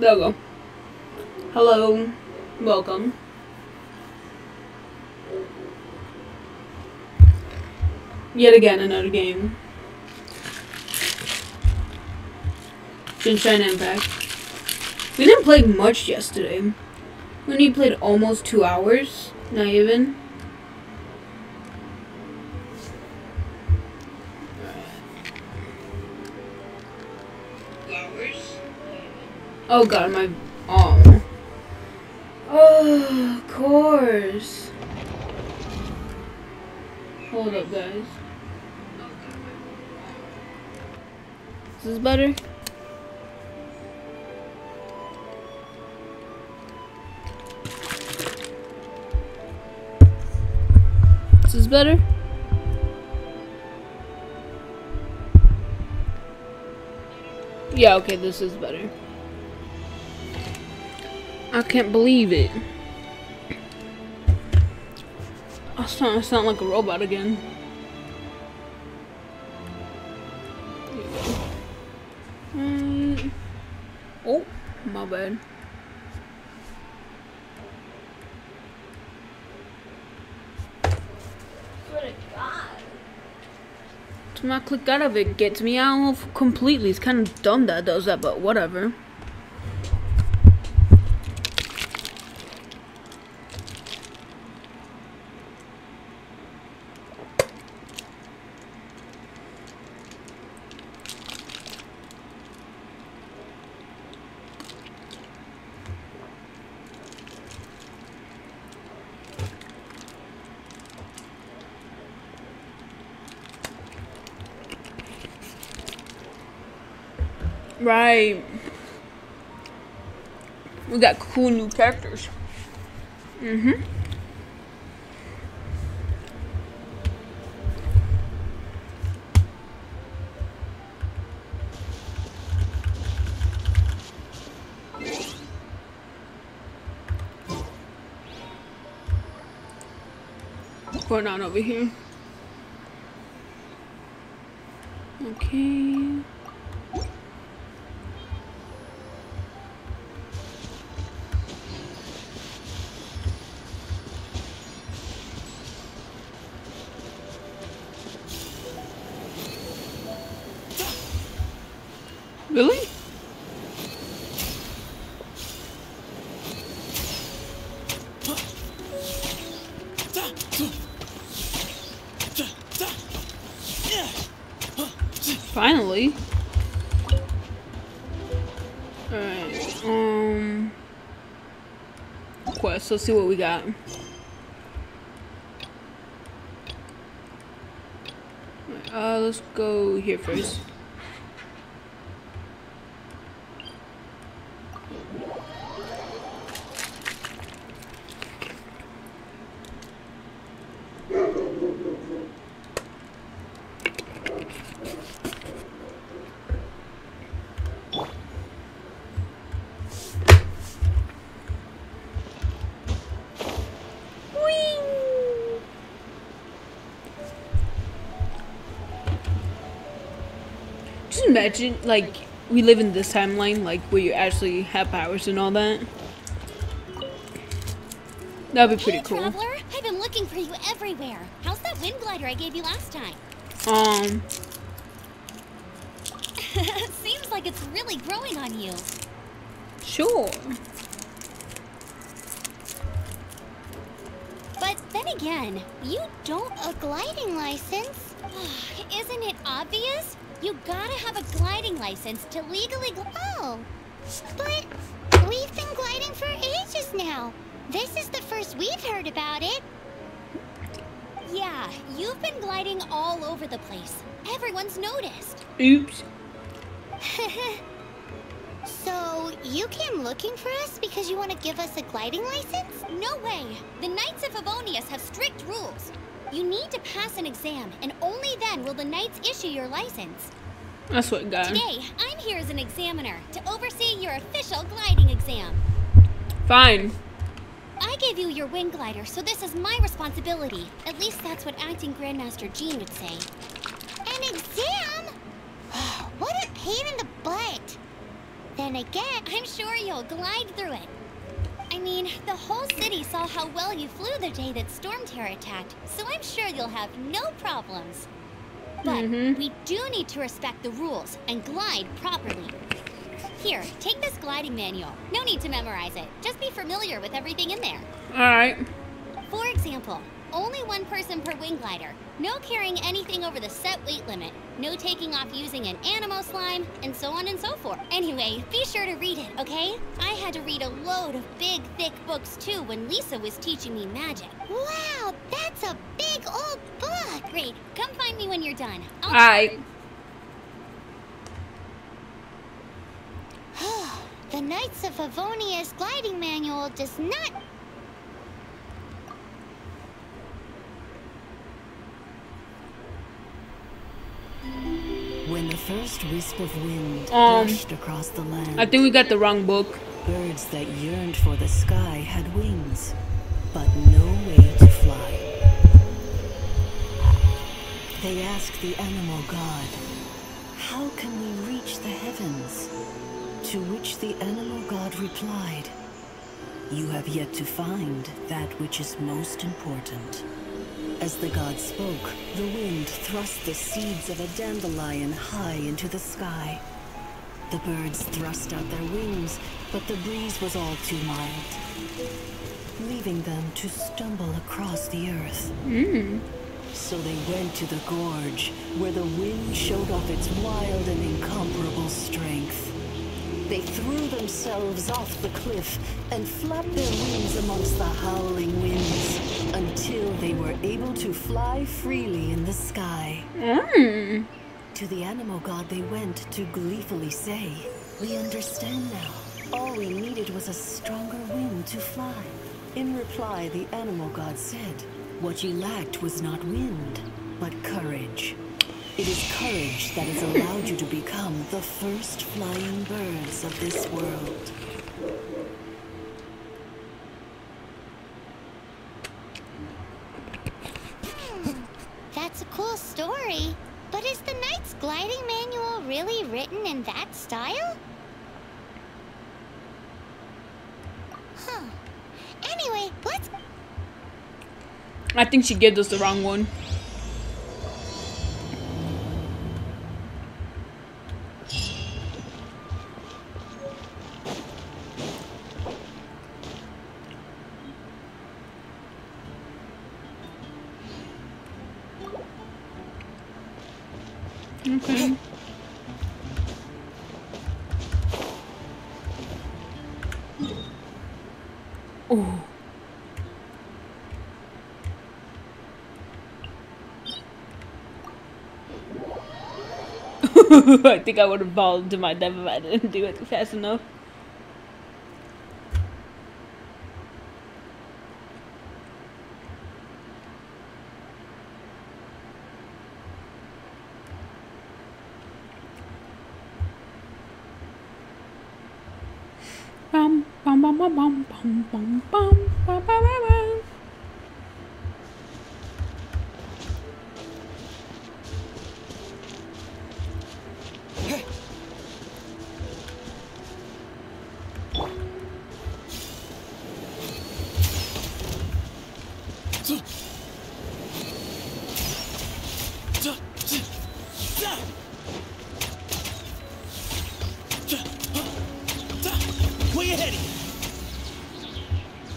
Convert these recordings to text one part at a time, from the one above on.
Oh, there we go. Hello. Welcome. Yet again, another game. Genshin Impact. We didn't play much yesterday. We only played almost two hours. Not even. Oh god, my arm. Oh, of course. Hold up, guys. This is better. this better? Is this better? Yeah, okay, this is better. I can't believe it. I sound, like a robot again. Mm. Oh, my bad. When I click out of it, gets me out completely. It's kind of dumb that does that, but whatever. Right. We got cool new characters. Mm-hmm. Going on over here. Okay. Quest, let's see what we got. Uh, let's go here first. Imagine, like, we live in this timeline, like, where you actually have powers and all that. That'd be pretty hey, cool. Traveler, I've been looking for you everywhere. How's that wind glider I gave you last time? Um, Seems like it's really growing on you. sure. But then again, you don't a gliding license. Isn't it obvious? You gotta have a gliding license to legally gl- Oh, but we've been gliding for ages now. This is the first we've heard about it. Yeah, you've been gliding all over the place. Everyone's noticed. Oops. so, you came looking for us because you want to give us a gliding license? No way! The Knights of Favonius have strict rules. You need to pass an exam, and only then will the Knights issue your license. That's what got Today, I'm here as an examiner to oversee your official gliding exam. Fine. I gave you your wing glider, so this is my responsibility. At least that's what acting Grandmaster Jean would say. An exam? what a pain in the butt. Then again, I'm sure you'll glide through it. I mean, the whole city saw how well you flew the day that Storm Terror attacked, so I'm sure you'll have no problems. But Mm -hmm. we do need to respect the rules and glide properly. Here, take this gliding manual. No need to memorize it. Just be familiar with everything in there. Alright. For example, only one person per wing glider. No carrying anything over the set weight limit. No taking off using an anemo slime, and so on and so forth. Anyway, be sure to read it, okay? I had to read a load of big, thick books too when Lisa was teaching me magic. Wow, that's a big old book! Great, come find me when you're done. Alright. the Knights of Favonius' gliding manual does not When the first wisp of wind Um, brushed across the land, I think we got the wrong book. birds that yearned for the sky had wings, but no way to fly. They asked the animal god, How can we reach the heavens? To which the animal god replied, You have yet to find that which is most important. As the god spoke, the wind thrust the seeds of a dandelion high into the sky. The birds thrust out their wings, but the breeze was all too mild, leaving them to stumble across the earth. Mm. So they went to the gorge, where the wind showed off its wild and incomparable strength. They threw themselves off the cliff and flapped their wings amongst the howling winds until they were able to fly freely in the sky. Mm. To the animal god they went to gleefully say, We understand now. All we needed was a stronger wind to fly. In reply, the animal god said, What you lacked was not wind, but courage. It is courage that has allowed you to become the first flying birds of this world. That's a cool story. But is the Knight's gliding manual really written in that style? Huh. Anyway, let's I think she gave us the wrong one. I think I would have balled to my death if I didn't do it fast enough. Bum bum bum bum bum bum bum bum bum bum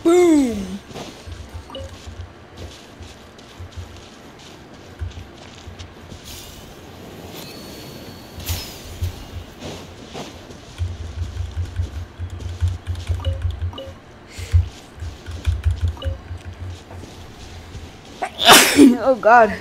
Boom! oh god.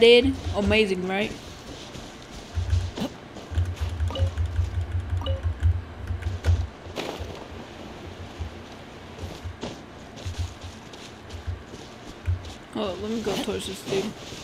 did? Amazing, right? Oh, let me go towards this dude.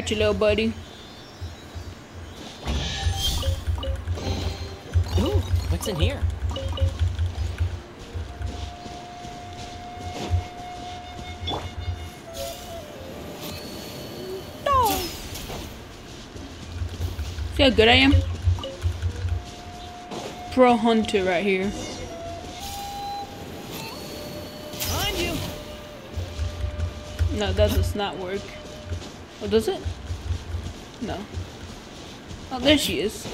Got you, little buddy. Ooh, what's in here? See how good I am? Pro hunter right here. No, that does not work. Oh, does it? No. Oh, there she is.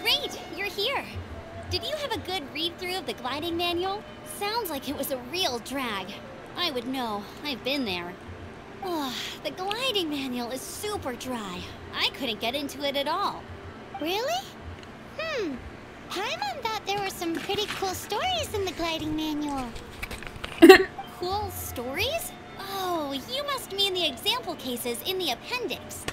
Great, you're here. Did you have a good read through of the gliding manual? Sounds like it was a real drag. I would know. I've been there. Ugh, the gliding manual is super dry. I couldn't get into it at all. Really? Hmm. Paimon thought there were some pretty cool stories in the gliding manual. Cool stories? You must mean the example cases in the appendix.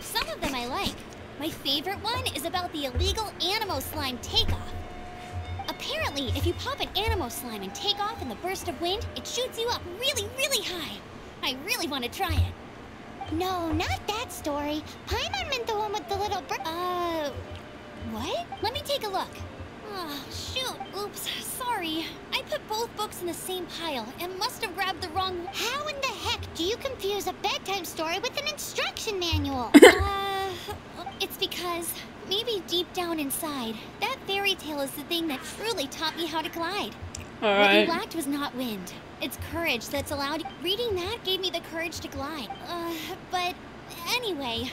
Some of them I like. My favorite one is about the illegal Anemo Slime takeoff. Apparently, if you pop an Anemo Slime and take off in the burst of wind, it shoots you up really, really high. I really want to try it. No, not that story. Paimon meant the one with the little bird. Uh, what? Let me take a look. Oh, shoot. Oops. Sorry. I put both books in the same pile and must have grabbed the wrong. How in the heck do you confuse a bedtime story with an instruction manual? uh, it's because maybe deep down inside, that fairy tale is the thing that truly taught me how to glide. All right. What you lacked was not wind. It's courage that's allowed. Reading that gave me the courage to glide. Uh, but anyway,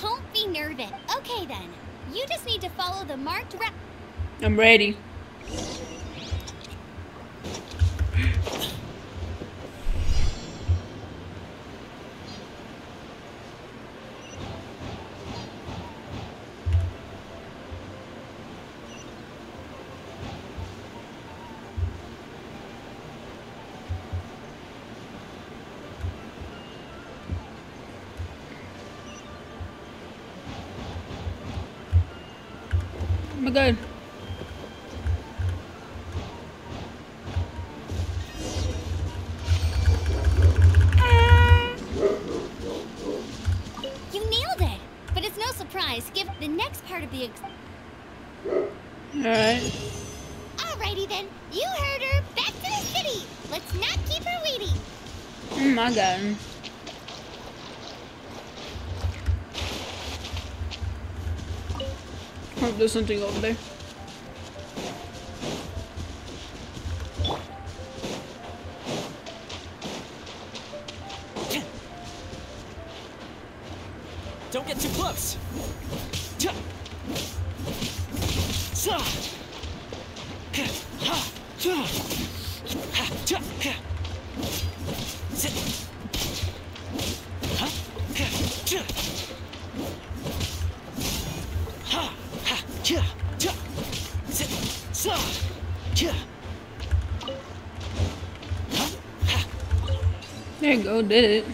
don't be nervous. Okay then. You just need to follow the marked route. I'm ready. Oh my god. Something over there. Don't get too close. Sit. There go, did it.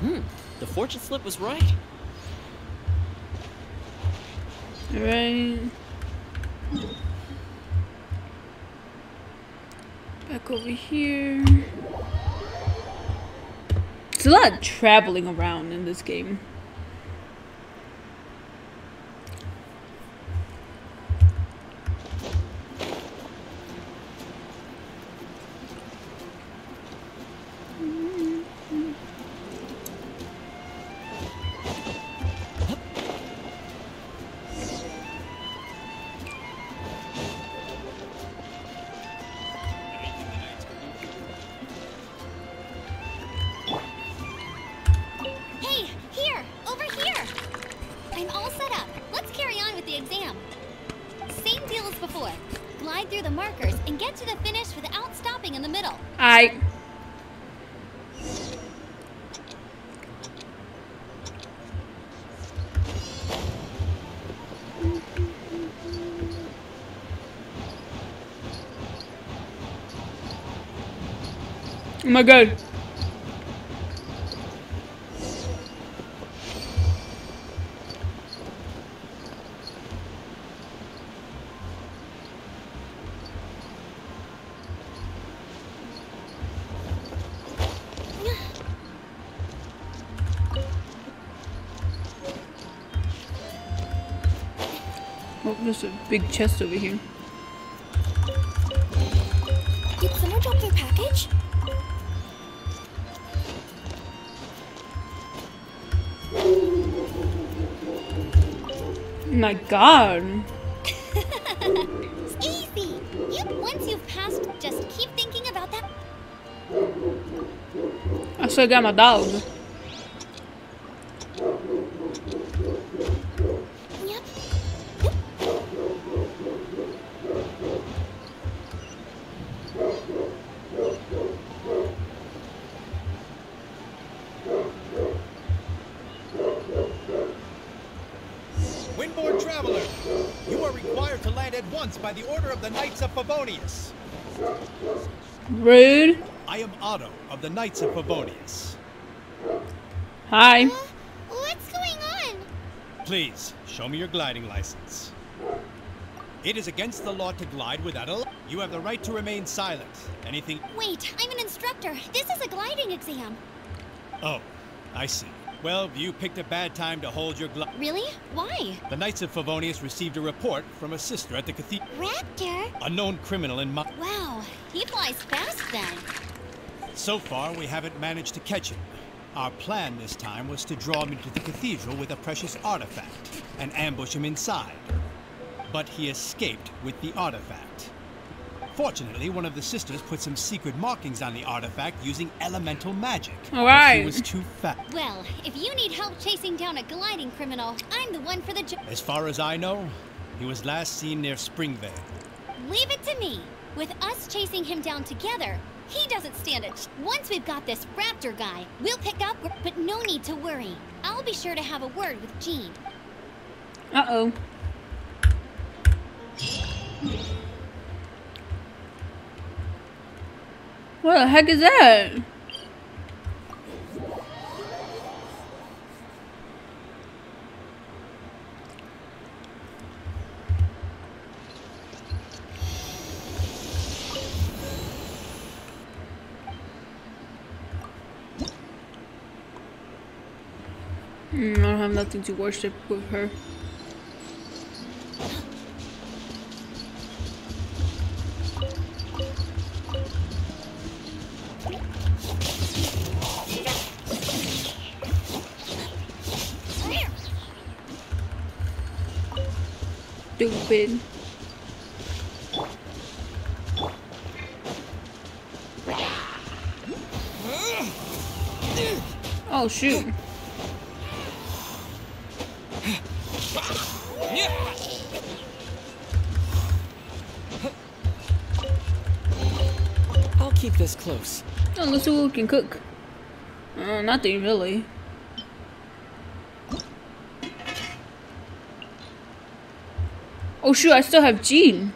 Hmm. The fortune slip was right. Alright. Back over here. There's a lot of traveling around in this game. Oh, there's a big chest over here. My god. It's easy. You once you've passed, just keep thinking about that. I still got my dog. Favonius. Rude. I am Otto of the Knights of Favonius. Hi. Uh, what's going on? Please, show me your gliding license. It is against the law to glide without a... You have the right to remain silent. Anything... Wait, I'm an instructor. This is a gliding exam. Oh, I see. Well, you picked a bad time to hold your glide. Really? Why? The Knights of Favonius received a report from a sister at the cathedral. Raptor? A known criminal in my... Wow, he flies fast then. So far, we haven't managed to catch him. Our plan this time was to draw him into the cathedral with a precious artifact and ambush him inside. But he escaped with the artifact. Fortunately, one of the sisters put some secret markings on the artifact using elemental magic. All but right. He was too fast. Well, if you need help chasing down a gliding criminal, I'm the one for the job. As far as I know, he was last seen near Springvale. Leave it to me. With us chasing him down together, he doesn't stand it. Once we've got this raptor guy, we'll pick up, but no need to worry. I'll be sure to have a word with Jean. Uh What the heck is that? Hmm, I don't have nothing to worship with her. Stupid. Oh shoot. I'll keep this close. Oh, let's see what we can cook. Uh, nothing really. Oh shoot, I still have Jean.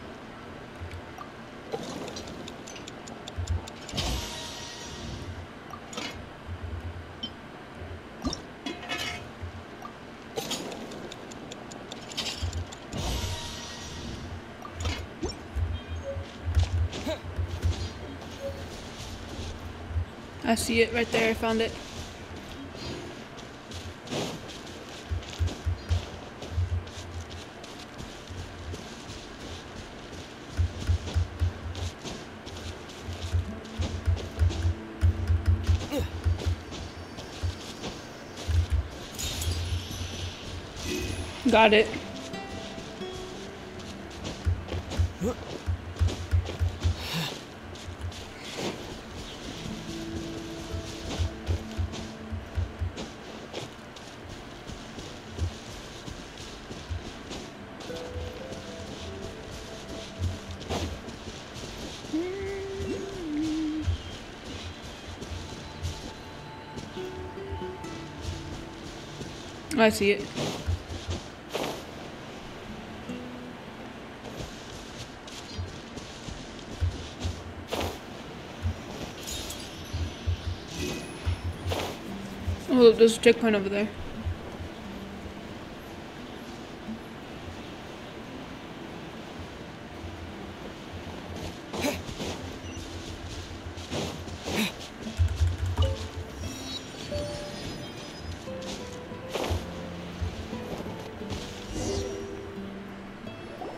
I see it right there, I found it. Got it. I see it. There's a checkpoint over there.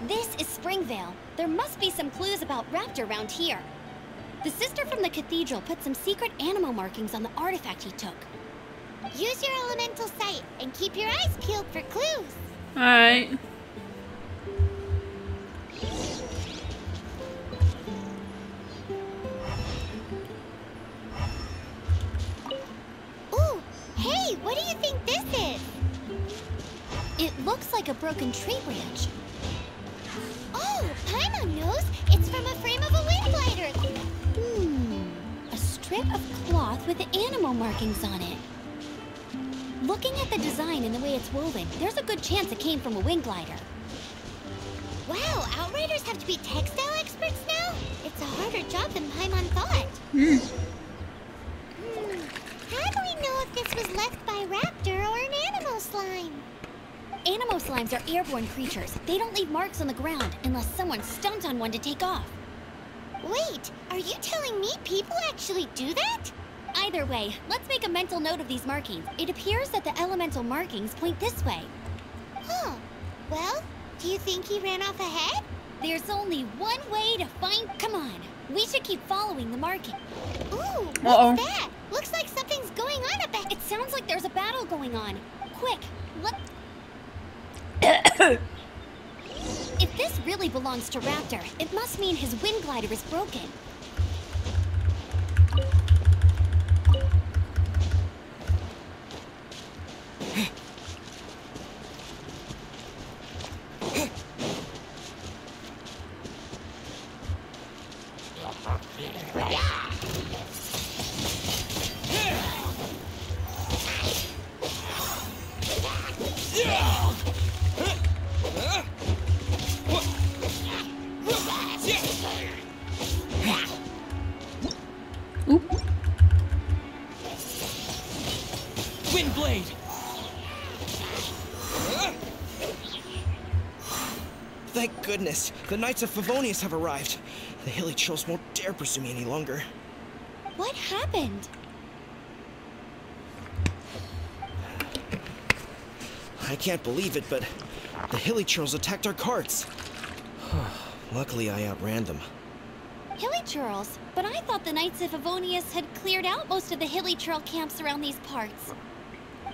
This is Springvale. There must be some clues about Raptor around here. The sister from the cathedral put some secret anemo markings on the artifact he took. Use your elemental sight and keep your eyes peeled for clues. Alright. Ooh, hey, what do you think this is? It looks like a broken tree branch. Oh, Paimon knows. It's from a frame of a wind glider. Hmm. A strip of cloth with anemo markings on it. Looking at the design and the way it's woven, there's a good chance it came from a wing glider. Wow, Outriders have to be textile experts now? It's a harder job than Paimon thought. Hmm. Hmm. How do we know if this was left by Raptor or an anemo slime? Anemo slimes are airborne creatures. They don't leave marks on the ground unless someone stomped on one to take off. Wait, are you telling me people actually do that? Either way, let's make a mental note of these markings. It appears that the elemental markings point this way. Huh. Well, do you think he ran off ahead? There's only one way to find. Come on, we should keep following the marking. Ooh, what's Uh-oh. that? Looks like something's going on up ahead. It sounds like there's a battle going on. Quick, let. if this really belongs to Raptor, it must mean his wind glider is broken. えっ? Thank goodness, the Knights of Favonius have arrived. The Hilichurls won't dare pursue me any longer. What happened? I can't believe it, but the Hilichurls attacked our carts. Luckily, I outran them. Hilichurls, but I thought the Knights of Favonius had cleared out most of the Hilichurl camps around these parts.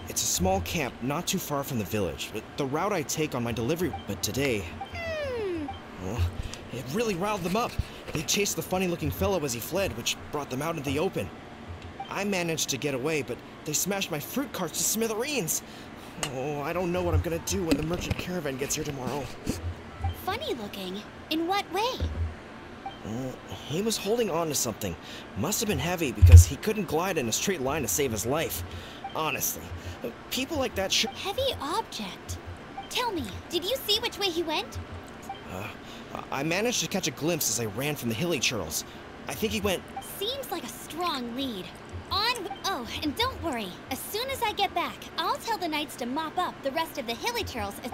It's a small camp not too far from the village, but the route I take on my delivery. But today. Well, it really riled them up. They chased the funny looking fellow as he fled, which brought them out in the open. I managed to get away, but they smashed my fruit carts to smithereens. Oh, I don't know what I'm gonna do when the merchant caravan gets here tomorrow. Funny looking. In what way? Uh, he was holding on to something. Must have been heavy because he couldn't glide in a straight line to save his life. Honestly, people like that should. Heavy object. Tell me, did you see which way he went? Uh, I managed to catch a glimpse as I ran from the hilichurls. I think he went. Seems like a strong lead. On. Oh, and don't worry. As soon as I get back, I'll tell the knights to mop up the rest of the hilichurls. As...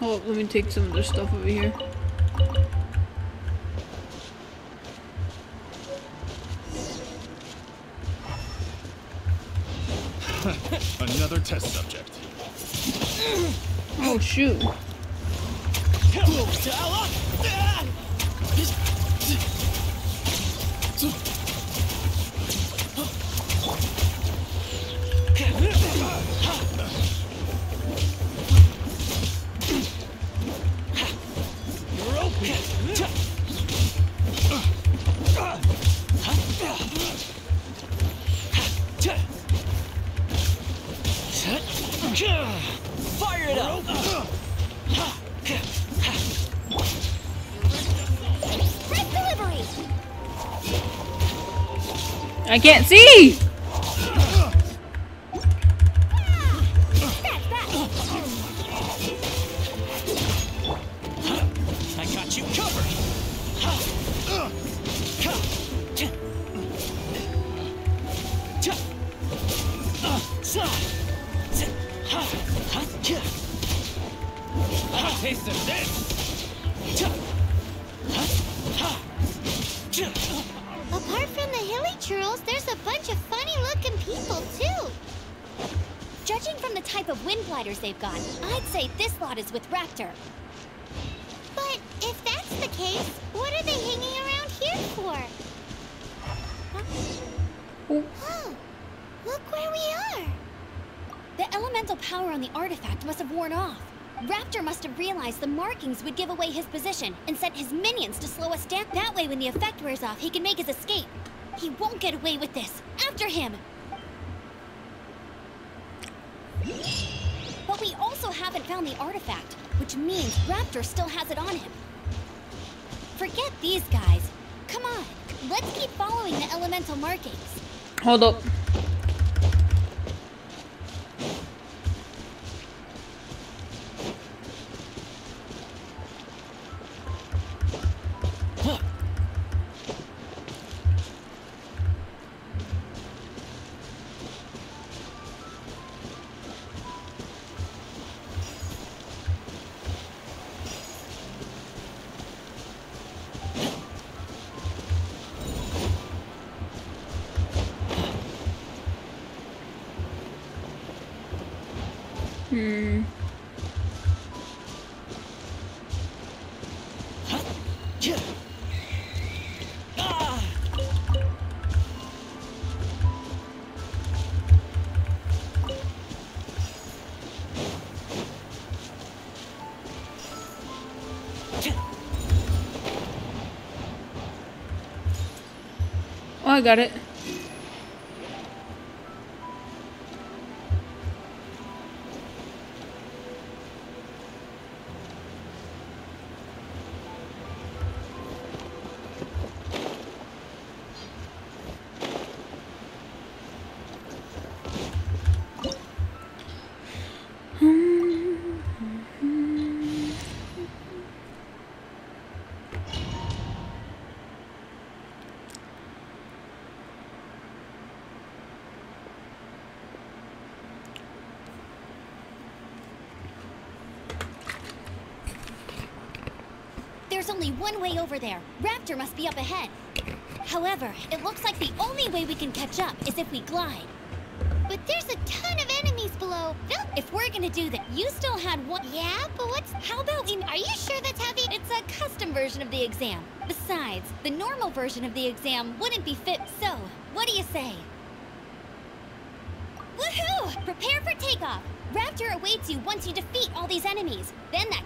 Oh, let me take some of their stuff over here. Another test subject. Oh shoot. Fire it up! Delivery! I can't see! Would give away his position and sent his minions to slow us down. That way, when the effect wears off, he can make his escape. He won't get away with this. After him! But we also haven't found the artifact, which means Raptor still has it on him. Forget these guys. Come on, let's keep following the elemental markings. hold up. I got it. There's only one way over there. Raptor must be up ahead. However, it looks like the only way we can catch up is if we glide. But there's a ton of enemies below. They'll- If we're gonna do that, you still had one. Yeah, but what's... How about we? Are you sure that's how the... It's a custom version of the exam. Besides, the normal version of the exam wouldn't be fit. So, what do you say? Woohoo! Prepare for takeoff. Raptor awaits you once you defeat all these enemies. Then that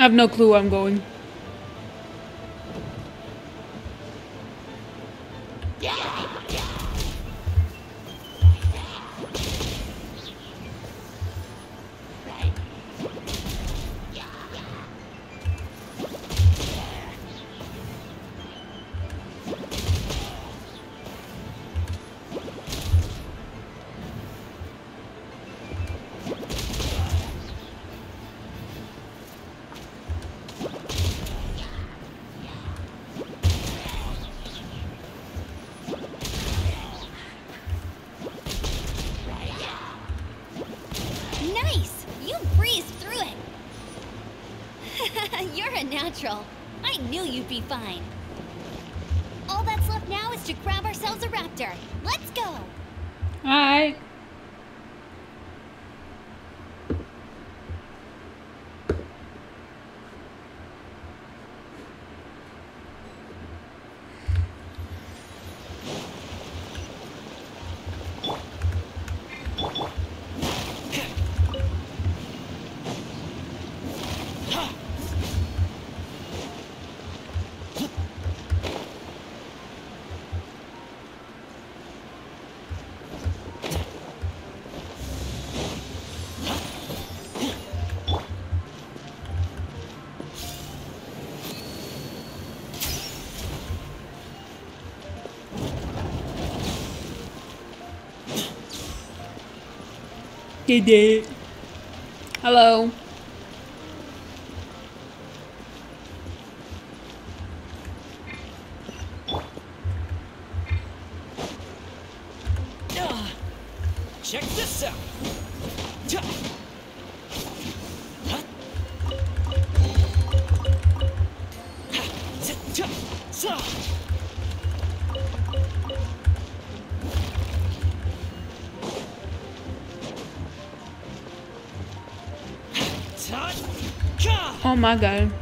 I have no clue where I'm going. I knew you'd be fine. All that's left now is to grab ourselves a raptor. Let's go. Alright. Hello. My god.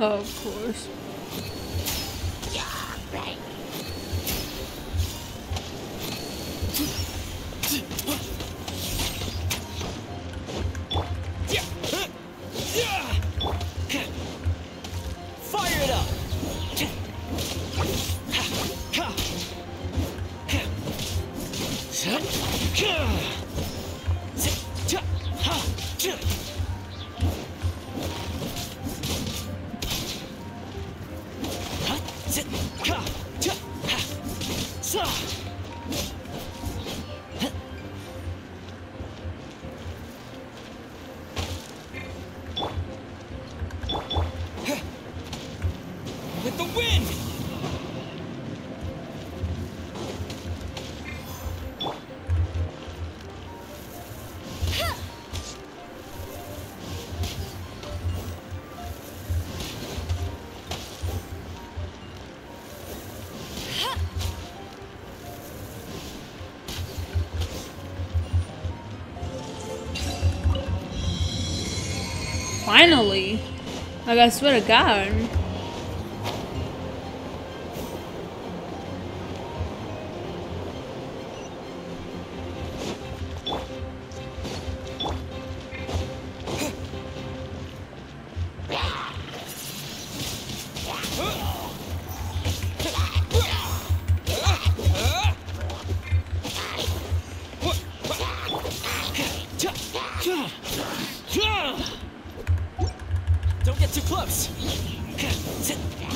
Oh, of course. Like, I swear to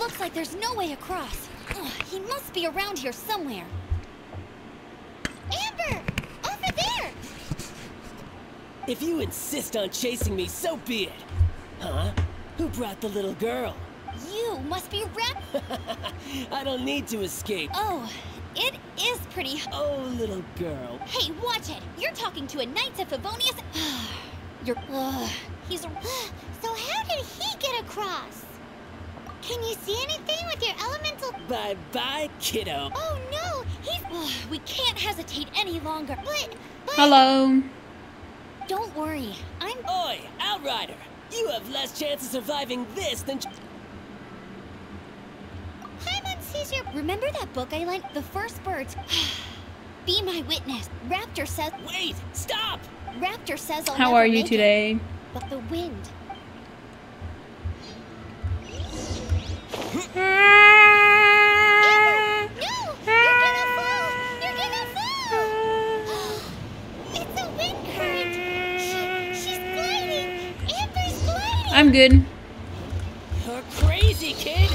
looks like there's no way across. Ugh, he must be around here somewhere. Amber! Over there! If you insist on chasing me, so be it. Huh? Who brought the little girl? You must be rap. I don't need to escape. Oh, it is pretty. Oh, little girl. Hey, watch it! You're talking to a Knight of Favonius. You're. Ugh, he's. a- So how did he get across? Can you see anything with your elemental... Bye bye, kiddo. Oh no! He's... Ugh, we can't hesitate any longer. But... but... Hello. Don't worry. I'm. Oi, Outrider! You have less chance of surviving this than. Paimon sees your... Remember that book I lent? The First Birds. Be my witness. Raptor says. Wait! Stop! Raptor says I'll How never are you make it. today? But the wind. I'm good. You're crazy, kid!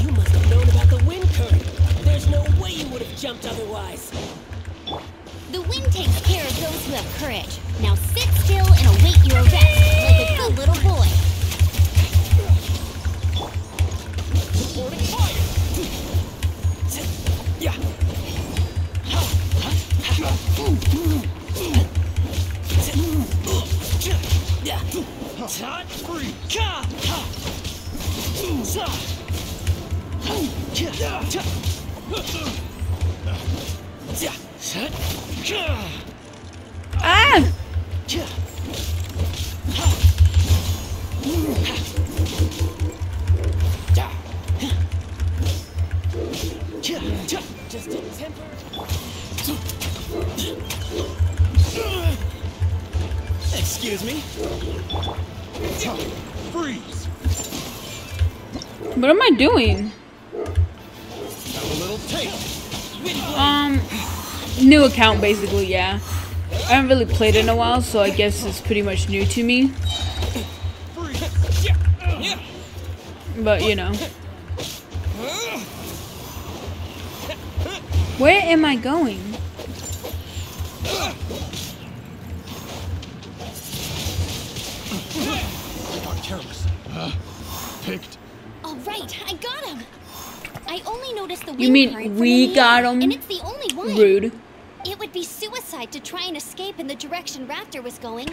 You must have known about the wind current. There's no way you would have jumped otherwise. The wind takes care of those who have courage. Now sit still and await your arrest, like a good little boy. Basically, yeah. I haven't really played in a while, so I guess it's pretty much new to me. But you know. Where am I going? Uh, picked. All right, I got him. I only noticed the You mean we got him? and it's the only one. Rude. It would be suicide to try and escape in the direction Raptor was going.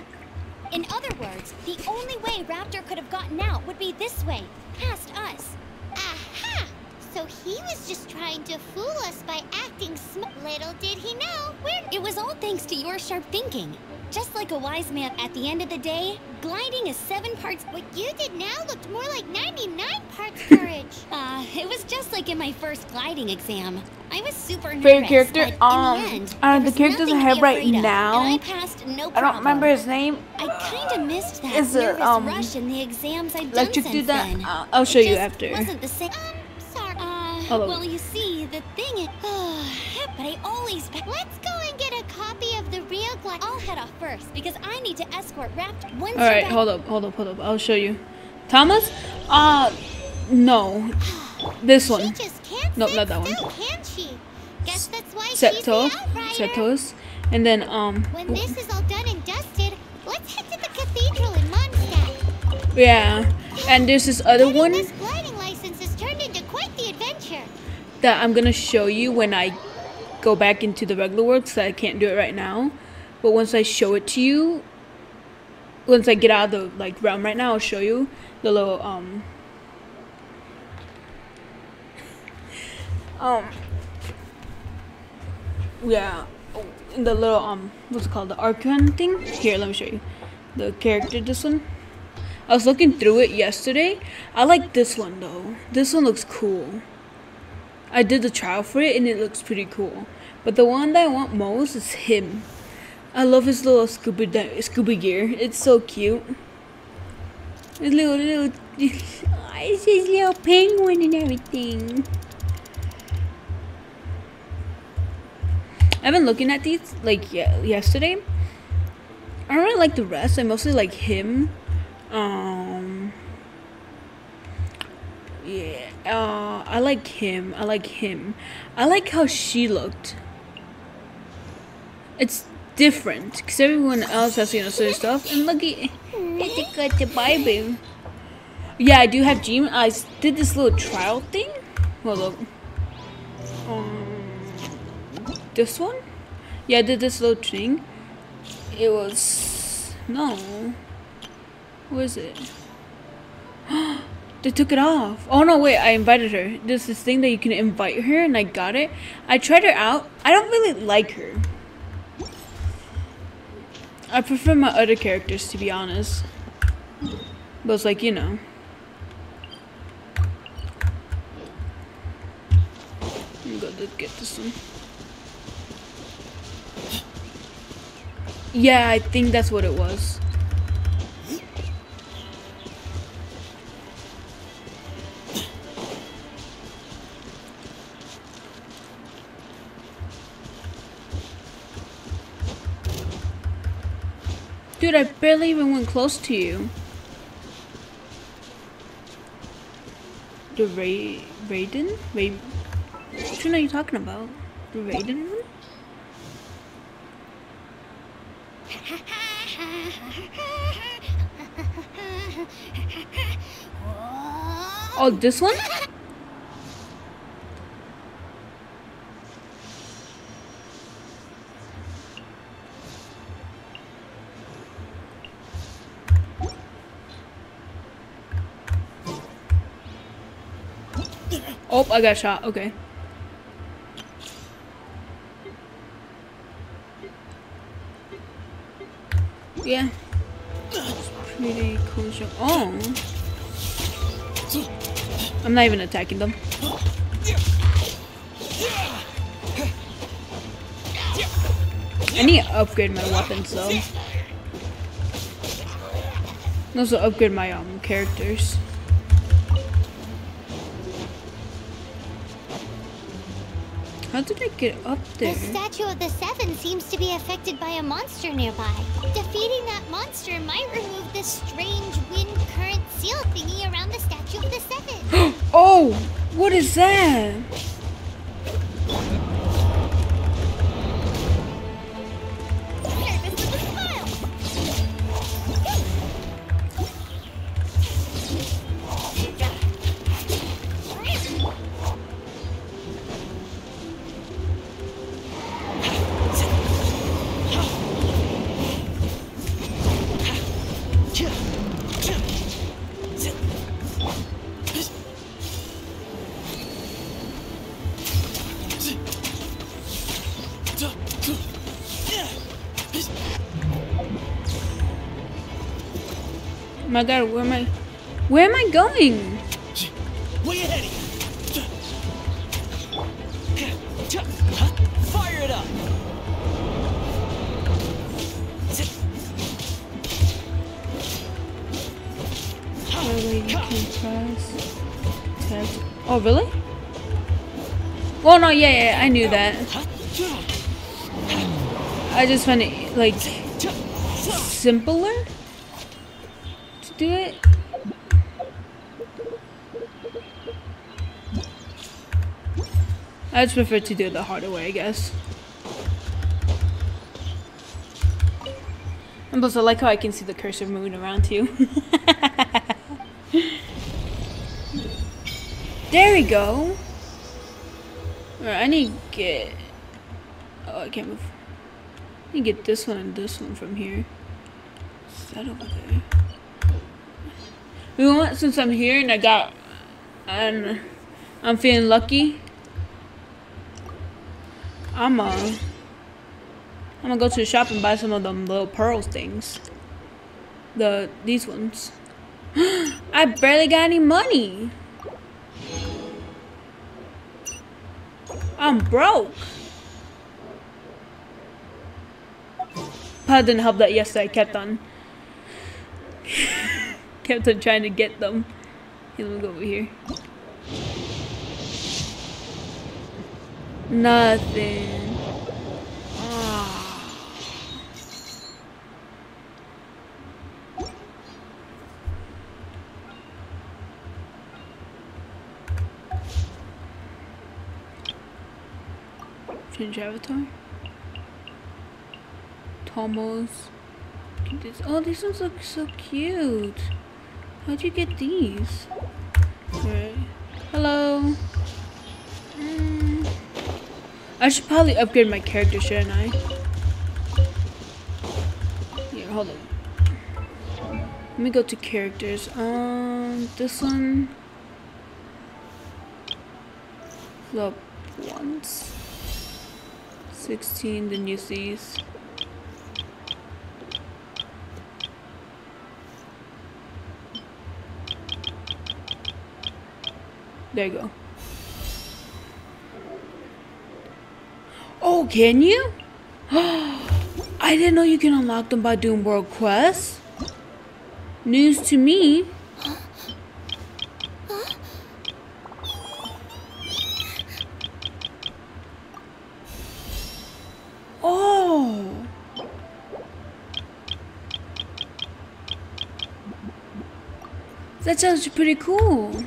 In other words, the only way Raptor could have gotten out would be this way, past us. Aha! So he was just trying to fool us by acting sm- Little did he know, It was all thanks to your sharp thinking. Just like a wise man, at the end of the day, gliding is seven parts. What you did now looked more like 99 parts courage. Uh, it was just like in my first gliding exam. I was super nervous. Favorite character? Um, the end, uh, the was character I have right of, now- I passed no I don't remember his name. I kinda missed that Is it, nervous um, rush in the exams I've Like done since do that? then. Uh, I'll show you after. wasn't the same. Um, sorry. Uh, well, you see, the thing is, but I always. Let's go and get a copy the. I'll head off first because I need to escort Raptor. Once All right, hold up, hold up, hold up. I'll show you. Thomas? Uh, no. This She one. just can't Nope, not that one. still, can she? Guess that's why she's the. Setos. And then, um, When this is all done and dusted, let's head to the cathedral in Mondstadt. yeah. And there's this other Getting one this gliding license has turned into quite the adventure. that I'm gonna show you when I go back into the regular world, so I can't do it right now. But once I show it to you, once I get out of the like realm right now, I'll show you the little um um yeah the little um what's it called the archon thing. Here, let me show you the character. This one. I was looking through it yesterday. I like this one though. This one looks cool. I did the trial for it and it looks pretty cool. But the one that I want most is him. I love his little Scooby scuba gear. It's so cute. His little little it's his little penguin and everything. I've been looking at these like yeah, yesterday. I don't really like the rest. I mostly like him. Um yeah, uh, I like him. I like him. I like how she looked. It's different because everyone else has you know certain stuff. And look at got the Bible. Yeah, I do have Jean. I did this little trial thing. Hold up. Um, this one. Yeah, I did this little thing. It was no. What is it? They took it off. Oh no, wait, I invited her. There's this thing that you can invite her and I got it. I tried her out. I don't really like her. I prefer my other characters to be honest. But it's like, you know. I'm gonna get this one. Yeah, I think that's what it was. Dude, I barely even went close to you. The Ray... Raiden? Ray... Which one are you talking about? The Raiden one? Oh, this one? Oh, I got shot. Okay. Yeah. Pretty cool show. Oh. I'm not even attacking them. I need to upgrade my weapons though. Also upgrade my um characters. How did I get up there? The statue of the Seven seems to be affected by a monster nearby. Defeating that monster might remove this strange wind current seal thingy around the statue of the Seven. oh, what is that? Going? Way ahead. Fire it up. Oh, really? Well, no, yeah, yeah, I knew that. I just found it, like, simpler to do it. I just prefer to do it the harder way, I guess. And plus, I like how I can see the cursor moving around too. there we go. Alright, I need to get. Oh, I can't move. I need to get this one and this one from here. That over there? You know what? Since I'm here and I got. And I'm feeling lucky. I'm uh. I'm gonna go to the shop and buy some of them little pearls things. The these ones. I barely got any money. I'm broke. But didn't help that yesterday I kept on kept on trying to get them. Let me go over here. Nothing. Ah. Change avatar. Tomos. This. Oh, these ones look so cute. How'd you get these? Alright. Hello. Mm. I should probably upgrade my character, shouldn't I? Here, hold on. Let me go to characters. Um, this one. Flop once. 16, then use these. There you go. Oh, can you? I didn't know you can unlock them by doing world quests. News to me. Oh. That sounds pretty cool.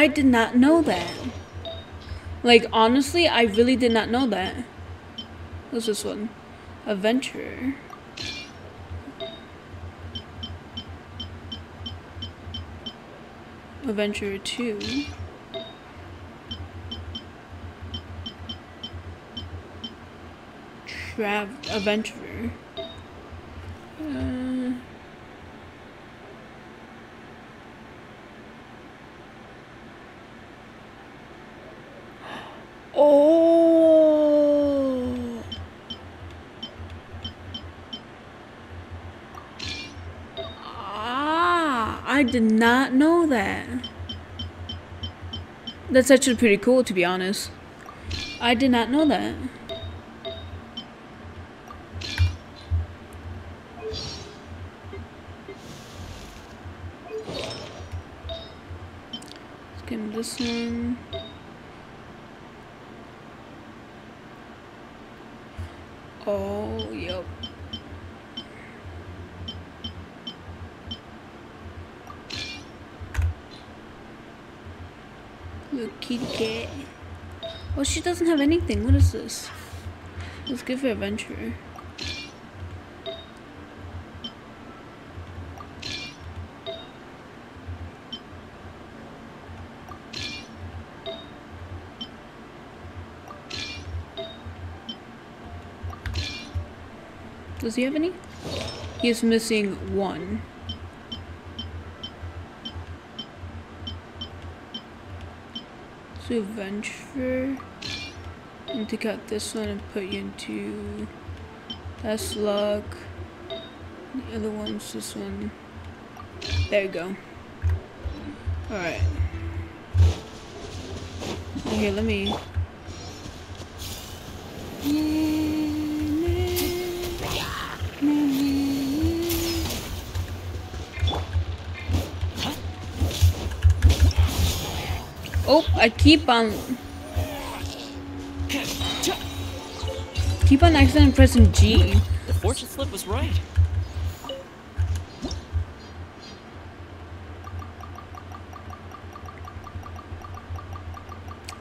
I did not know that. Like, honestly, I really did not know that. What's this one? Adventure. Adventure 2. Trav Adventurer. Uh, Oh. Ah, I did not know that. That's actually pretty cool, to be honest. I did not know that. Let's get this one. Oh, yep. Look, kitty cat. Oh, she doesn't have anything. What is this? Let's give her adventure. Does he have any? He is missing one. So venture and take out this one and put you into that's luck. The other one's this one. There you go. Alright. Here, let me Oh, I keep on keep on accidentally pressing G. The fortune slip was right.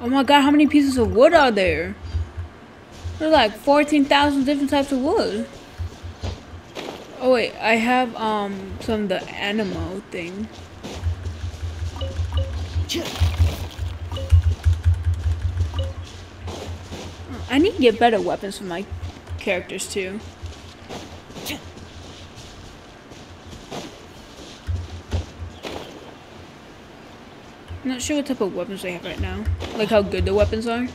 Oh my god, how many pieces of wood are there? There's like 14,000 different types of wood. Oh wait, I have um some of the animal thing. I need to get better weapons for my characters too. I'm not sure what type of weapons they have right now. Like how good the weapons are.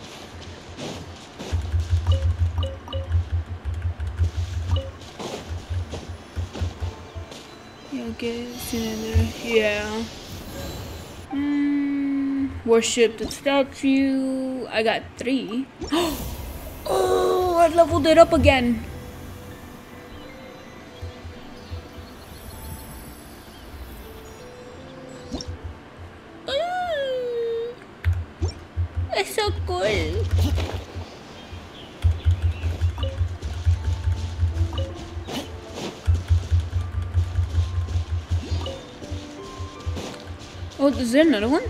Yeah, get cylinder. Yeah. Mm, worship the statue. I got three. oh, I leveled it up again. Ooh, It's so cool. Oh, is there another one?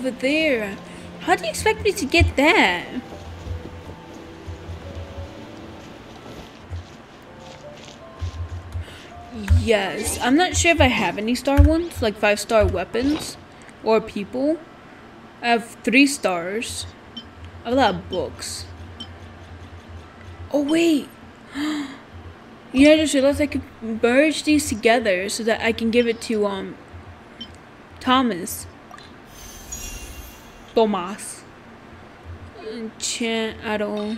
Over there. How do you expect me to get there? Yes, I'm not sure if I have any star ones, like five star weapons or people. I have three stars. I have a lot of books. Oh wait! yeah, I just realized I could merge these together so that I can give it to um Thomas. Thomas. Chan at all.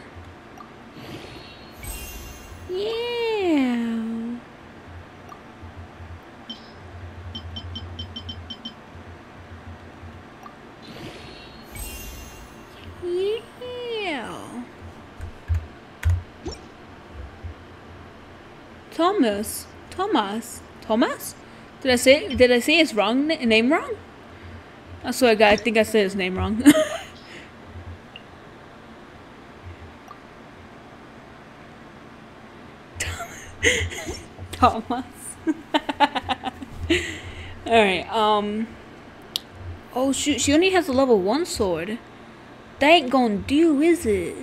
Yeah. Yeah. Thomas. Thomas. Thomas? Did I say did I say his wrong name wrong? I swear God, I think I said his name wrong. Thomas. Alright, um Oh shoot, she only has a level one sword. That ain't gonna do, is it?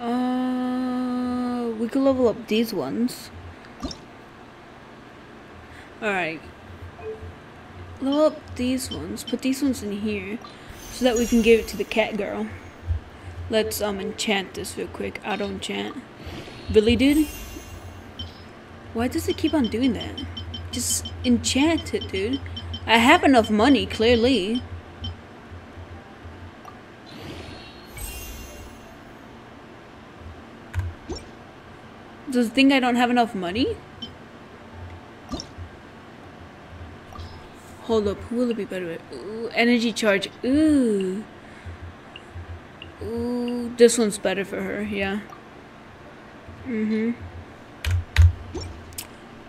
Uh we could level up these ones. Alright. Level up these ones. Put these ones in here. So that we can give it to the cat girl. Let's um enchant this real quick. Auto enchant. Really dude? Why does it keep on doing that? Just enchant it, dude. I have enough money, clearly. Does it think I don't have enough money? Hold up, who will it be better? Ooh, energy charge. Ooh. Ooh, this one's better for her, yeah. Mm-hmm.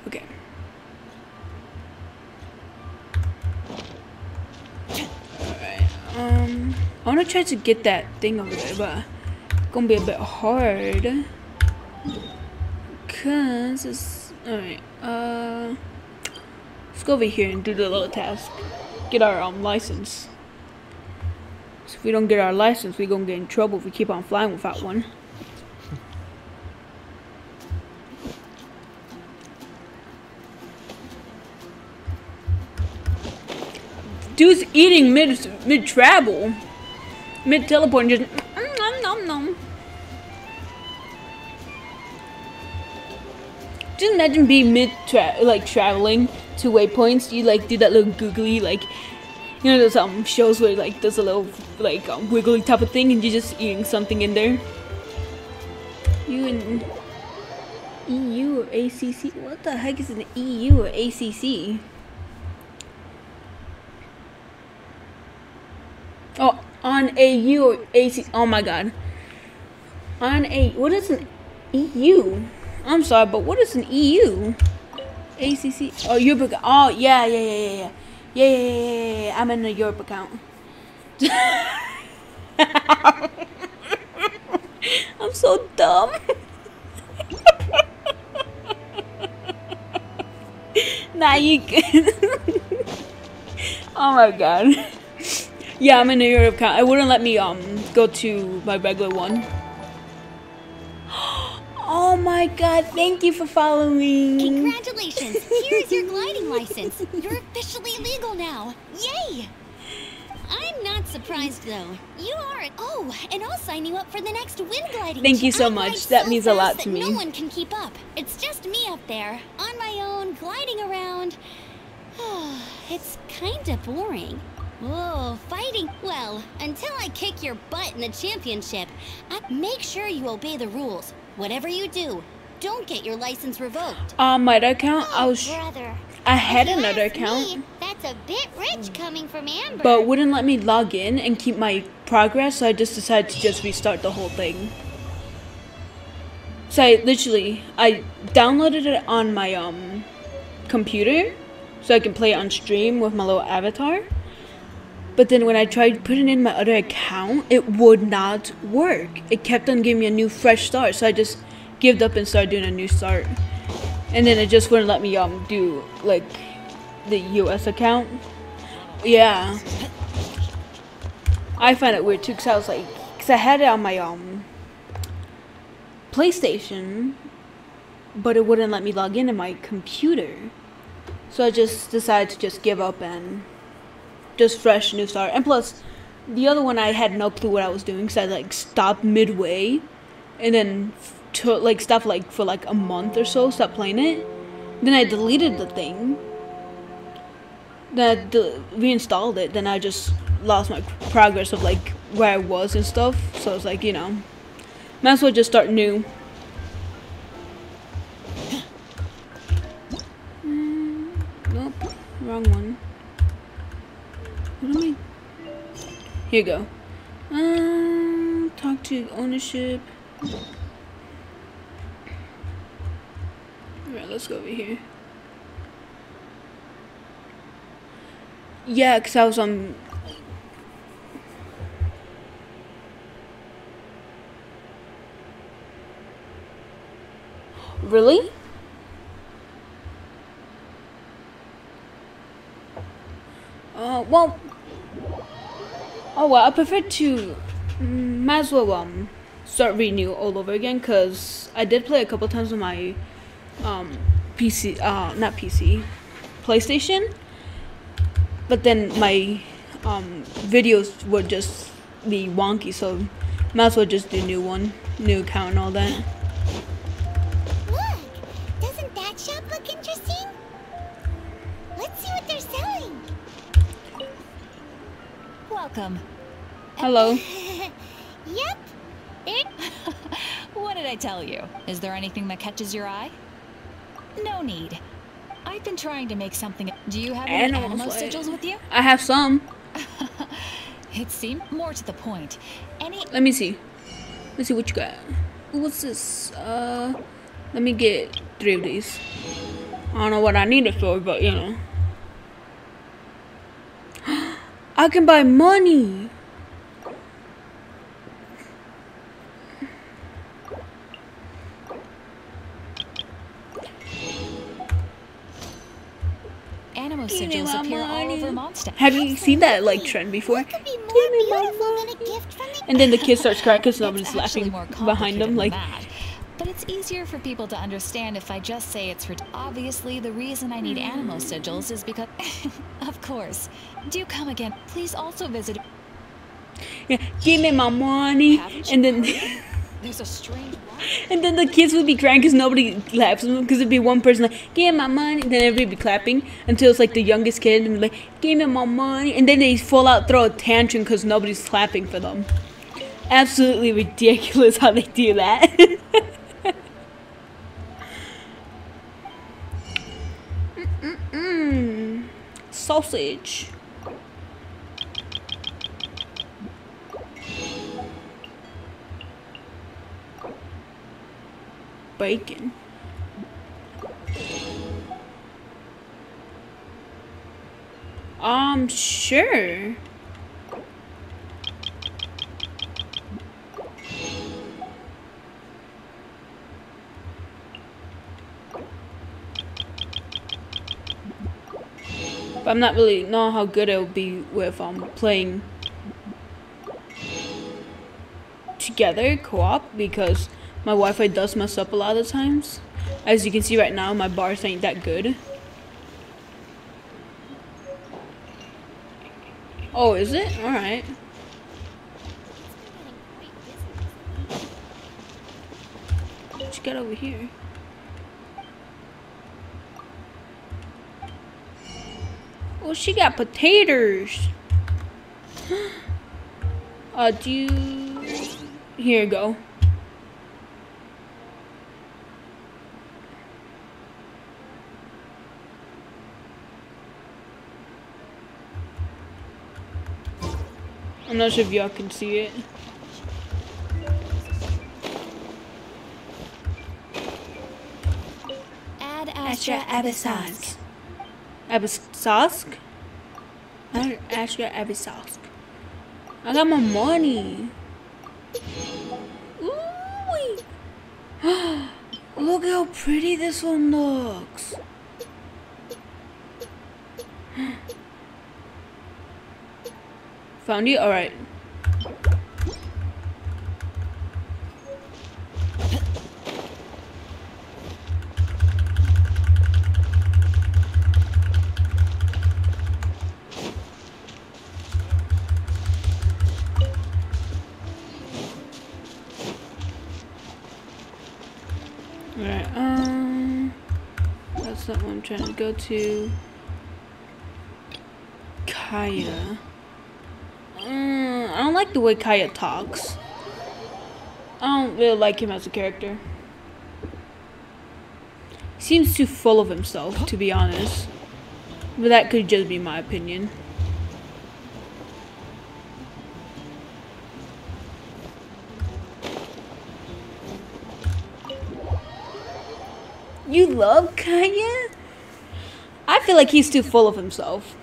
Okay. Alright, um, I want to try to get that thing over there, but it's gonna be a bit hard. Cause it's, alright, uh, let's go over here and do the little task. Get our um, license. If we don't get our license, we're gonna get in trouble if we keep on flying without one. Dude's eating mid mid travel, mid teleport, just Just imagine being mid tra like traveling to waypoints. You like do that little googly like, you know those um shows where like there's a little like um, wiggly type of thing, and you're just eating something in there. You and EU or ACC? What the heck is an EU or ACC? Oh, on AU or AC. Oh my god. On a. What is an EU? I'm sorry, but what is an EU? ACC. Oh, Europe. Oh, yeah, yeah, yeah, yeah, yeah. Yeah, yeah, yeah, yeah, yeah. I'm in the Europe account. I'm so dumb. nah, you can. oh my god. Yeah, I'm in a Europe account. It wouldn't let me um go to my regular one. Oh my god, thank you for following. Congratulations! Here's your gliding license. You're officially legal now. Yay! I'm not surprised though. You are. Oh, and I'll sign you up for the next wind gliding. Thank you so I much. That so means a lot to me. No one can keep up. It's just me up there, on my own, gliding around. it's kinda boring. Oh, fighting. Well, until I kick your butt in the championship, I make sure you obey the rules. Whatever you do, don't get your license revoked. On my account, I was Brother. I had another account, me, that's a bit rich coming from Amber. but wouldn't let me log in and keep my progress, so I just decided to just restart the whole thing. So I literally I downloaded it on my um computer so I can play it on stream with my little avatar. But then when I tried putting in my other account, it would not work. It kept on giving me a new fresh start, so I just gave up and started doing a new start. And then it just wouldn't let me um do like the US account. Yeah. I find it weird too cuz I was like cuz I had it on my um PlayStation but it wouldn't let me log in in my computer. So I just decided to just give up and just fresh new start. And plus, the other one I had no clue what I was doing, so I like stopped midway, and then to like stopped like for like a month or so, stopped playing it. Then I deleted the thing. Then I de- reinstalled it. Then I just lost my progress of like where I was and stuff. So it's like you know, might as well just start new. Mm, nope, wrong one. What am I? Here you go. Um, talk to ownership. Alright, let's go over here. Yeah, because I was on. Really? Uh, well. Oh well, I prefer to. mm, Might as well um start renew all over again because I did play a couple times on my um PC, uh, not PC, PlayStation. But then my um videos would just be wonky, so might as well just do new one, new account and all that. Look! Doesn't that shop look interesting? Let's see what they're Welcome. Hello. Yep. They're What did I tell you? Is there anything that catches your eye? No need. I've been trying to make something. Do you have any Animal animal sigils with you? I have some. It seemed more to the point. Any Let me see. Let's see what you got. What's this? Uh, let me get three of these. I don't know what I need it for, but you know. I can buy money. animal Give sigils my appear all over Mondstadt. Have you seen that like trend before? be Give me my beautiful than a gift from the And then the kid starts crying because It's nobody's laughing behind them. Like, that. But it's easier for people to understand if I just say it's for. Obviously, the reason I need animal hmm. sigils is because. of course. Do come again. Please also visit. yeah, give me my money. And then. There's a strange. And then the kids would be crying because nobody claps because it'd be one person like, give me my money. Then everybody would be clapping until it's like the youngest kid and be like, give me my money. And then they fall out throw a tantrum because nobody's clapping for them. Absolutely ridiculous how they do that. Mm-mm-mm. Sausage. Bacon. Um, sure. But I'm not really know how good it'll be with um playing together co-op because my Wi-Fi does mess up a lot of times. As you can see right now, my bars ain't that good. Oh, is it? All right. What you over here? Oh, she got potatoes. Uh, do you... Here you go. I'm not sure if y'all can see it. Ad Astra Abyssals. Abyssosque? Astra Abyssosque. I got my money. Ooh. Look how pretty this one looks. Found you? Alright, trying to go to. Kaeya. Mm, I don't like the way Kaeya talks. I don't really like him as a character. He seems too full of himself, to be honest. But that could just be my opinion. You love Kanye? I feel like he's too full of himself.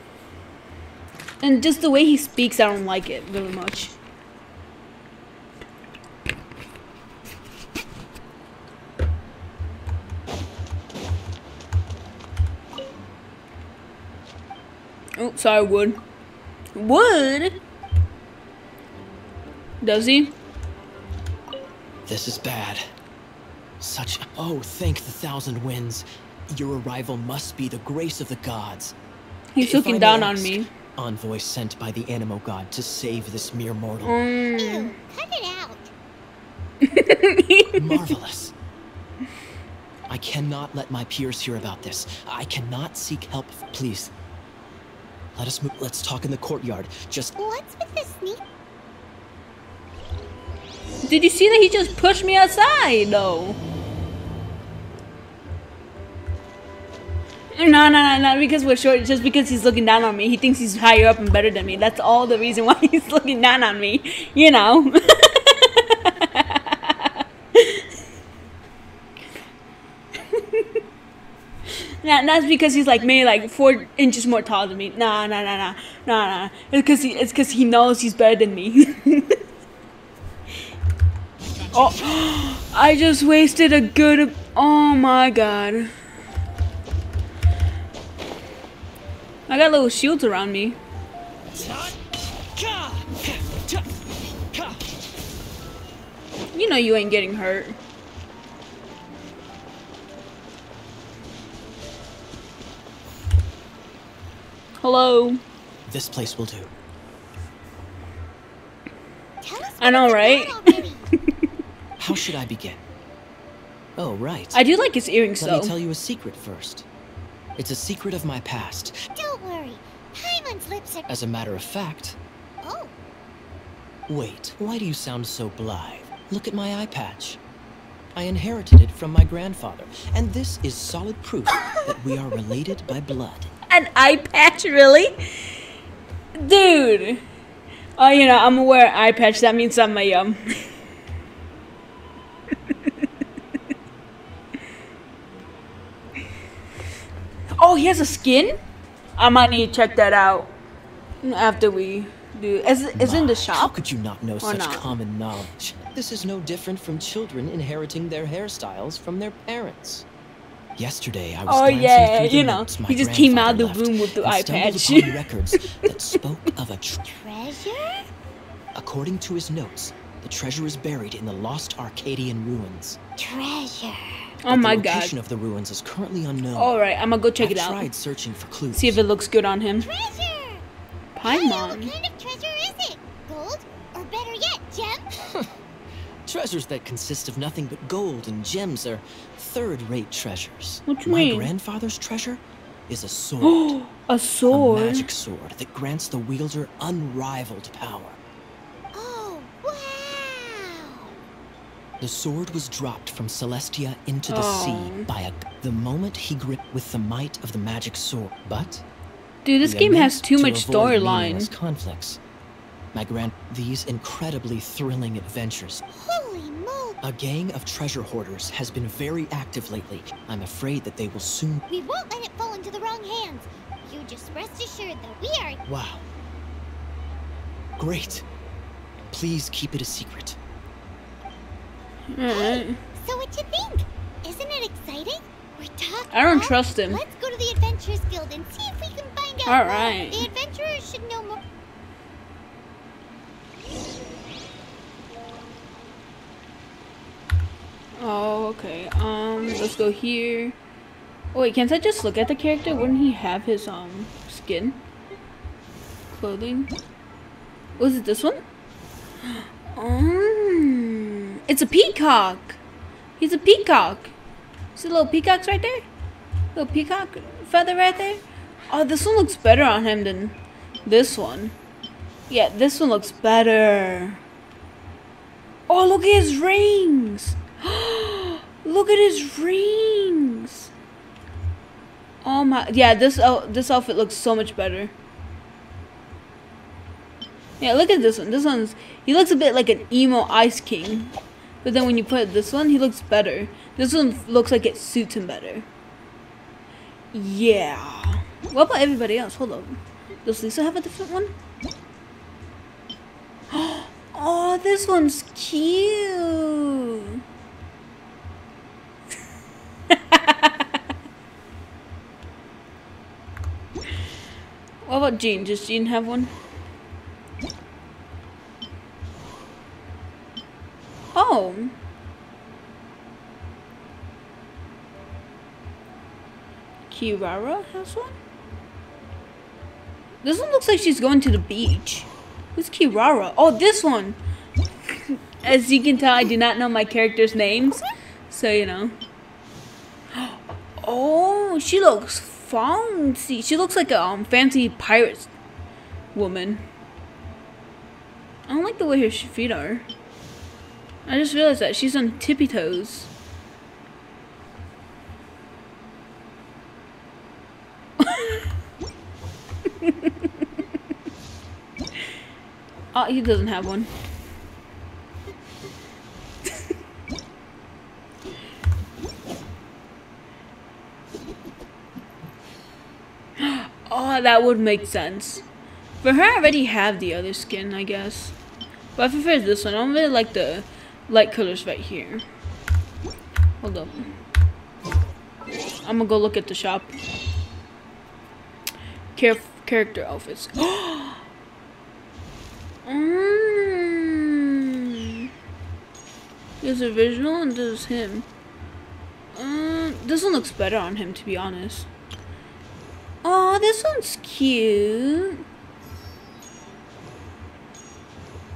And just the way he speaks, I don't like it very much. Oh, sorry, Wood. Wood? Does he? This is bad. Such. Oh, thank the thousand winds. Your arrival must be the grace of the gods. He's If looking may down on me. Envoy sent by the Anemo god to save this mere mortal. Mm. Ew, cut it out. Marvelous. I cannot let my peers hear about this. I cannot seek help. Please. Let us move. Let's talk in the courtyard. Just What's with the sneak? Did you see that he just pushed me outside, though? No, no, no, not because we're short. Just because he's looking down on me. He thinks he's higher up and better than me. That's all the reason why he's looking down on me. You know. Nah, that's because he's like maybe like four inches more tall than me. Nah, nah, nah, nah, nah, nah. It's because he, it's because he knows he's better than me. oh, I just wasted a good. Oh my god. I got little shields around me. You know you ain't getting hurt. Hello. this place will do. I know, right? it's about already. How should I begin? Oh, right. I do like his earrings Let though. me tell you a secret first. It's a secret of my past. Don't worry. Paimon's lips are. As a matter of fact, Oh, wait, why do you sound so blithe? Look at my eye patch. I inherited it from my grandfather, and this is solid proof that we are related by blood. An eye patch, really? Dude. Oh, you know, I'm gonna wear eye patch. That means I'm a um. oh, he has a skin. I might need to check that out after we do. Is is in the shop? How could you not know such not? common knowledge? This is no different from children inheriting their hairstyles from their parents. Yesterday, I was Oh, glancing yeah, through the you know, my he just came out of the room with the left eye and stumbled patch. upon records that spoke of a tr- treasure? According to his notes, the treasure is buried in the lost Arcadian ruins. Treasure. Oh but my the god. location of the ruins is currently unknown. All right, I'm gonna go check I've it out. tried searching for clues. See if it looks good on him. Treasure! Hey, what kind of treasure is it? Gold? Or better yet, gem? Treasures that consist of nothing but gold and gems are third-rate treasures. What you My mean? grandfather's treasure is a sword. a sword? A sword. magic sword that grants the wielder unrivaled power. Oh, wow! The sword was dropped from Celestia into the sea Oh. by a the moment he gripped with the might of the magic sword. But Dude, this game has amends too to much avoid storyline. conflicts. My grand these incredibly thrilling adventures. Holy moly! A gang of treasure hoarders has been very active lately. I'm afraid that they will soon We won't let it fall into the wrong hands. You just rest assured that we are. Wow. Great. Please keep it a secret. Alright. So what you think? Isn't it exciting? We're talking. I don't trust him. Let's go to the Adventurers Guild and see if we can find out. All right. The adventurers should know more. Oh, okay. Um, let's go here. Oh, wait, can't I just look at the character? Wouldn't he have his, um, skin? Clothing? Was it this one? Um, it's a peacock! He's a peacock! See the little peacocks right there? Little peacock feather right there? Oh, this one looks better on him than this one. Yeah, this one looks better. Oh, look at his rings! look at his rings! Oh my, yeah, this this outfit looks so much better. Yeah, look at this one. This one's he looks a bit like an emo ice king. But then when you put this one, he looks better. This one looks like it suits him better. Yeah. What about everybody else? Hold up. Does Lisa have a different one? Oh, this one's cute. what about Jean? Does Jean have one? Kirara has one? This one looks like she's going to the beach. Who's Kirara? Oh, this one! As you can tell, I do not know my character's names. So, you know. Oh, she looks fancy. She looks like a um, fancy pirate woman. I don't like the way her feet are. I just realized that. She's on tippy toes. Oh, he doesn't have one. oh, that would make sense. For her, I already have the other skin, I guess. But I prefer this one. I don't really like the light colors right here. Hold up. I'm gonna go look at the shop. Char character outfits. Oh, mm. There's a visual and there's him. Uh, this one looks better on him, to be honest. Oh, this one's cute.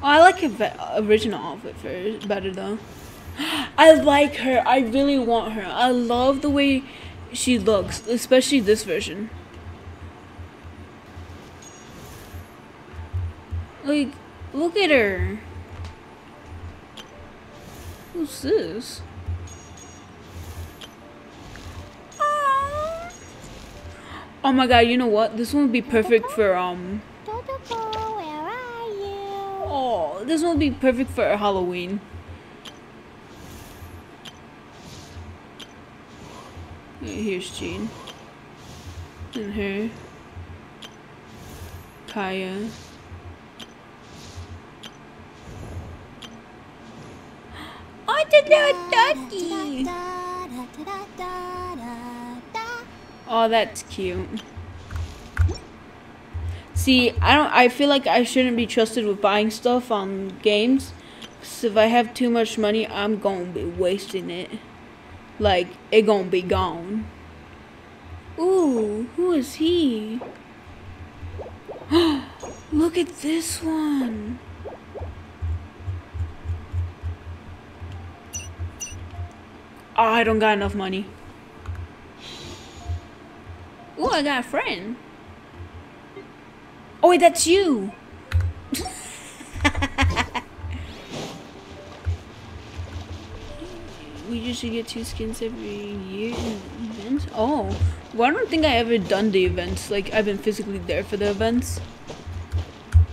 Oh, I like her original outfit first, better though. I like her. I really want her. I love the way she looks, especially this version. Like, look at her. Who's this? Oh my god, you know what? This one would be perfect for, um... Oh, this one would be perfect for Halloween. Here's Jean. And her. Kaeya. Oh, the little ducky! Oh, that's cute. See, I don't. I feel like I shouldn't be trusted with buying stuff on games. Cause if I have too much money, I'm gonna be wasting it. Like it gonna be gone. Ooh, who is he? Look at this one. Oh, I don't got enough money. Oh, I got a friend. Oh, wait, that's you. we usually get two skins every year in events. Oh, well, I don't think I ever done the events. Like, I've been physically there for the events.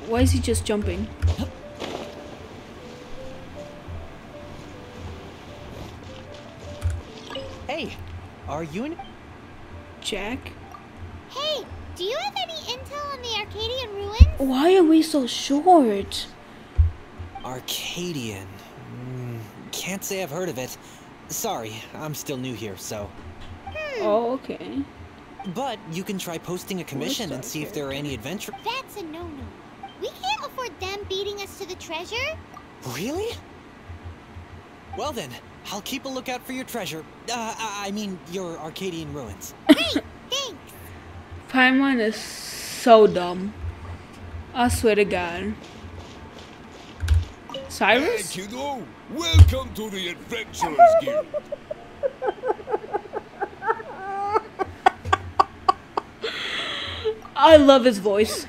Why is he just jumping? are you in? Jack? Hey, do you have any intel on the Arcadian ruins? Why are we so short? Arcadian. Mm, can't say I've heard of it. Sorry, I'm still new here, so. Hmm. Oh, okay. But you can try posting a commission and see if there are any adventure. That's a no-no. We can't afford them beating us to the treasure. Really? Well then, I'll keep a lookout for your treasure. Uh, I mean, your Arcadian ruins. Great, thanks. Paimon is so dumb. I swear to God. Cyrus? Hey, kiddo. Welcome to the Adventurers Guild. I love his voice.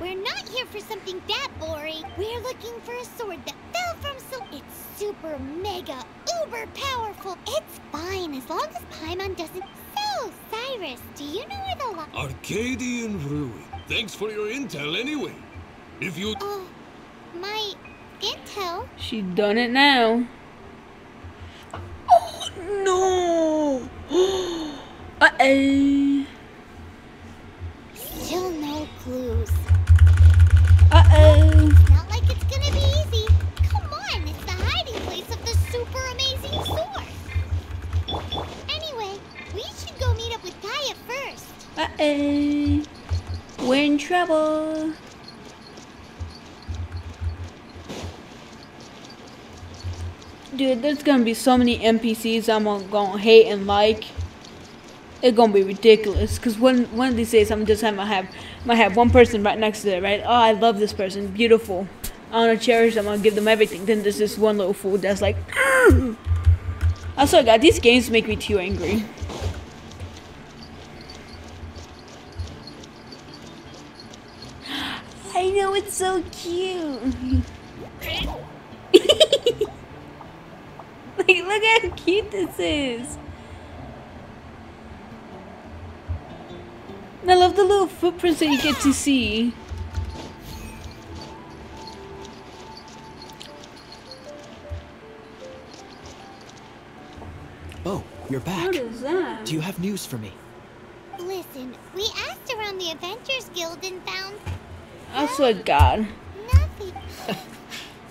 We're not here for something that boring. We're looking for a sword that super mega uber powerful. It's fine as long as Paimon doesn't... So, Cyrus, do you know where the lock? Arcadian Ruin. Thanks for your intel anyway. If you... Oh, my intel? She done it now. Oh, no! Uh-oh. Dude, there's gonna be so many NPCs I'm gonna hate and like. It's gonna be ridiculous. Cause one one of these days I'm just gonna have might have one person right next to it, right? Oh, I love this person, beautiful. I wanna cherish them. I wanna give them everything. Then there's this one little fool that's like. I swear, God, these games make me too angry. I know it's so cute. like, look how cute this is. And I love the little footprints that you get to see. Oh, you're back. What is that? Do you have news for me? Listen, we asked around the Adventures Guild and found I swear to God.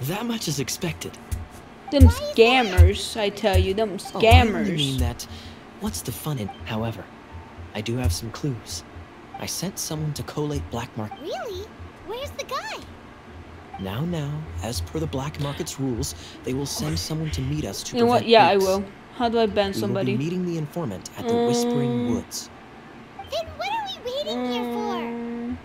That much is expected. Them scammers, I tell you, them Oh, I scammers. mean that. What's the fun in? However, I do have some clues. I sent someone to collate black market. Really? Where's the guy? Now, now, as per the black market's rules, they will send someone to meet us to You know what? prevent Yeah, I will. How do I ban We somebody? will be meeting the informant at the Whispering Mm. Woods. Then what are we waiting here for?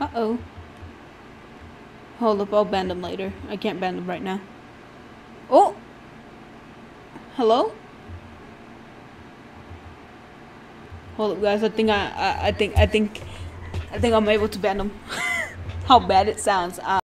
Uh-oh. Hold up, I'll ban them later. I can't ban them right now. Oh! Hello? Hold up, guys. I think I, I, I think, I think, I think I'm able to ban them. How bad it sounds. Uh,